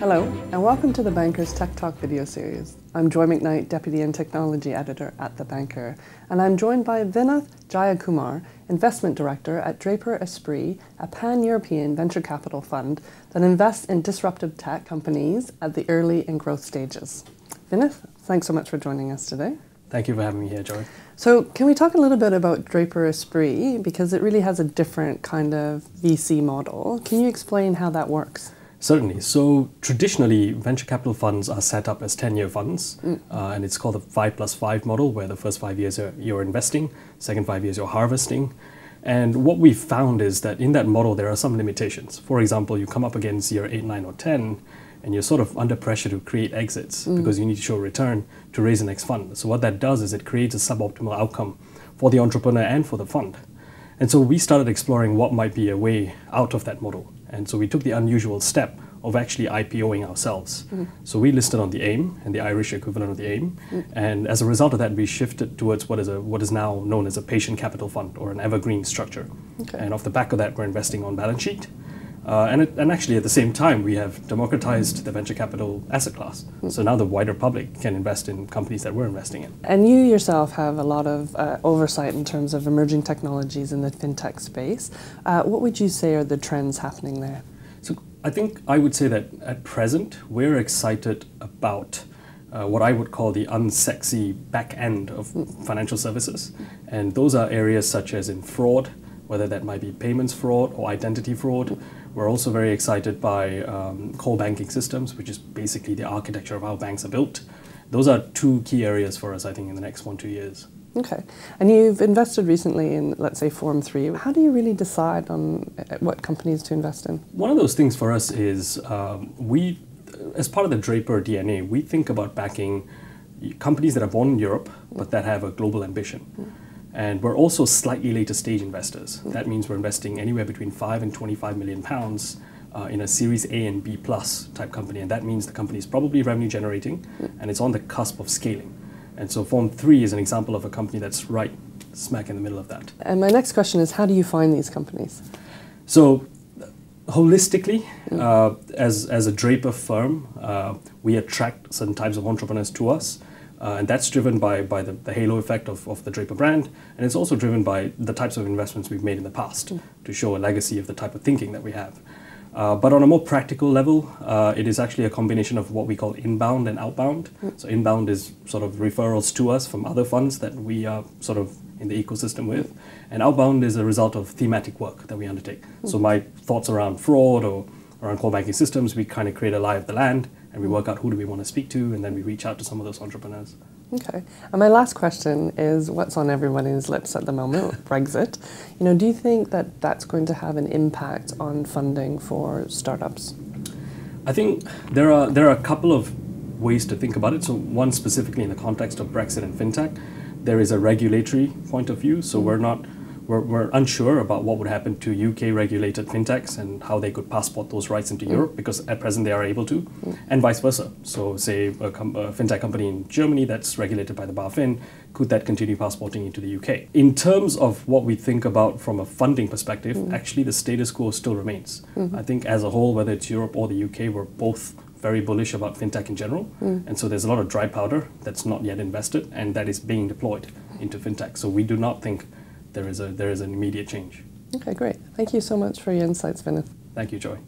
Hello, and welcome to the Banker's Tech Talk video series. I'm Joy Macknight, Deputy and Technology Editor at The Banker, and I'm joined by Vinoth Jayakumar, Investment Director at Draper Esprit, a pan-European venture capital fund that invests in disruptive tech companies at the early and growth stages. Vinoth, thanks so much for joining us today. Thank you for having me here, Joy. So, can we talk a little bit about Draper Esprit because it really has a different kind of VC model? Can you explain how that works? Certainly. So traditionally, venture capital funds are set up as 10-year funds, mm. uh, and it's called the 5 plus 5 model, where the first five years are, you're investing, second five years you're harvesting. And what we've found is that in that model, there are some limitations. For example, you come up against year 8, 9, or 10, and you're sort of under pressure to create exits mm. because you need to show return to raise the next fund. So what that does is it creates a suboptimal outcome for the entrepreneur and for the fund. And so we started exploring what might be a way out of that model. And so we took the unusual step of actually IPOing ourselves. Mm. So we listed on the AIM and the Irish equivalent of the AIM, mm. and as a result of that, we shifted towards what is a what is now known as a patient capital fund or an evergreen structure. Okay. And off the back of that, we're investing on balance sheet. Uh, and, it, and actually, at the same time, we have democratized the venture capital asset class. Mm. So now the wider public can invest in companies that we're investing in. And you yourself have a lot of uh, oversight in terms of emerging technologies in the fintech space. Uh, what would you say are the trends happening there? So I think I would say that at present, we're excited about uh, what I would call the unsexy back end of financial services. And those are areas such as in fraud, whether that might be payments fraud or identity fraud. We're also very excited by um, core banking systems, which is basically the architecture of how banks are built. Those are two key areas for us, I think, in the next one, two years. Okay. And you've invested recently in, let's say, Form 3. How do you really decide on uh, what companies to invest in? One of those things for us is um, we, as part of the Draper DNA, we think about backing companies that are born in Europe but that have a global ambition. Mm. And we're also slightly later stage investors. Mm. That means we're investing anywhere between 5 and 25 million pounds uh, in a Series A and B plus type company. And that means the company is probably revenue generating mm. and it's on the cusp of scaling. And so Form 3 is an example of a company that's right smack in the middle of that. And my next question is how do you find these companies? So, holistically, mm. uh, as, as a Draper firm, uh, we attract certain types of entrepreneurs to us. Uh, and that's driven by, by the, the, halo effect of, of the Draper brand. And it's also driven by the types of investments we've made in the past mm. to show a legacy of the type of thinking that we have. Uh, but on a more practical level, uh, it is actually a combination of what we call inbound and outbound. Mm. So inbound is sort of referrals to us from other funds that we are sort of in the ecosystem with, and outbound is a result of thematic work that we undertake. Mm. So my thoughts around fraud or around core banking systems, we kind of create a lie of the land, and we work out who do we want to speak to, and then we reach out to some of those entrepreneurs. Okay. And my last question is what's on everybody's lips at the moment, Brexit. You know, do you think that that's going to have an impact on funding for startups? I think there are there are a couple of ways to think about it. So one specifically in the context of Brexit and fintech, there is a regulatory point of view. So we're not we're, we're unsure about what would happen to UK regulated fintechs and how they could passport those rights into mm. Europe because at present they are able to, mm. and vice versa. So, say a, com- a, fintech company in Germany that's regulated by the BaFin, could that continue passporting into the UK? In terms of what we think about from a funding perspective, mm. actually the status quo still remains. Mm-hmm. I think as a whole, whether it's Europe or the UK, we're both very bullish about fintech in general. Mm. And so there's a lot of dry powder that's not yet invested and that is being deployed into fintech. So we do not think there is a there is an immediate change. Okay, great. Thank you so much for your insights, Vinoth. Thank you, Joy.